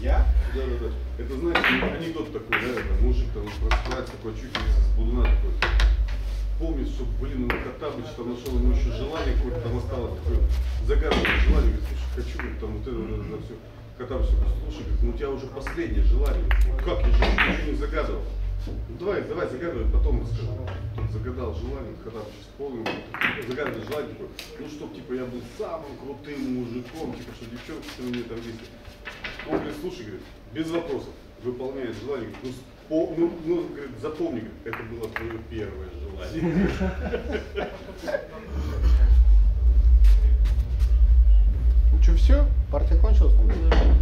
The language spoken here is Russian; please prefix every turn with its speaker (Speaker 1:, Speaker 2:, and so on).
Speaker 1: Я?
Speaker 2: Да, да, да. Это, знаете, анекдот такой, да, это мужик там просыпается, такой чухается с будуна такой. Помнит, что, блин, он Хаттабыч там нашел ему еще желание какое-то там осталось, такое загадывает желание, говорит, слушай, хочу, говорит, там вот это, вот это, все. Хаттабыч такой, слушай, говорит, ну у тебя уже последнее желание. Как, я же ничего не загадывал. Ну давай, давай, загадывай, потом расскажу. Он загадал желание, Хаттабыч исполнил, загадывает желание, такой, ну чтоб, типа, я был самым крутым мужиком, типа, что девчонки со мне там есть. Он говорит, слушай, говорит, без вопросов, выполняет желание. Говорит, ну, спо- ну, ну, говорит, запомни, говорит, это было твое первое желание.
Speaker 3: Ну что, все? Партия кончилась?
Speaker 2: Заказывал